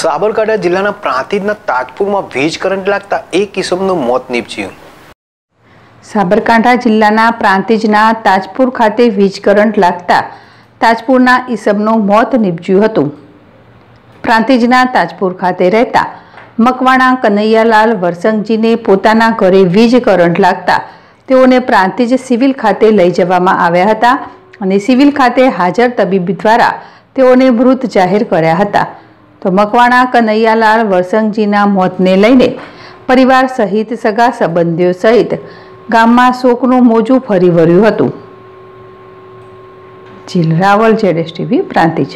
સાબરકાંઠા જિલ્લાના પ્રાંતિજના તાજપુરમાં વીજ કરંટ લાગતા એક કિસમનું મોત નીપજ્યું. સાબરકાંઠા જિલ્લાના પ્રાંતિજના તાજપુર ખાતે વીજ કરંટ લાગતા તાજપુરના ઈસમનું મોત નીપજ્યું હતું. પ્રાંતિજના તાજપુર ખાતે રહેતા મકવાણા કનૈયાલાલ વરસંગજીને પોતાના ઘરે વીજ કરંટ લાગતા તેઓને પ્રાંતિજ સિવિલ ખાતે લઈ જવામાં આવ્યા હતા અને સિવિલ ખાતે હાજર તબીબ દ્વારા તેઓને મૃત જાહેર કર્યા હતા. તો મકવાણા, કનૈયાલાલ, વરસંગજીના મોતને લઈને પરિવાર સહિત સગા સંબંધીઓ સહિત ગામમાં શોકનું મોજું ફરી વળ્યું હતું. જીલ રાવલ જેડેશ ટીવી, પ્રાંતિજ.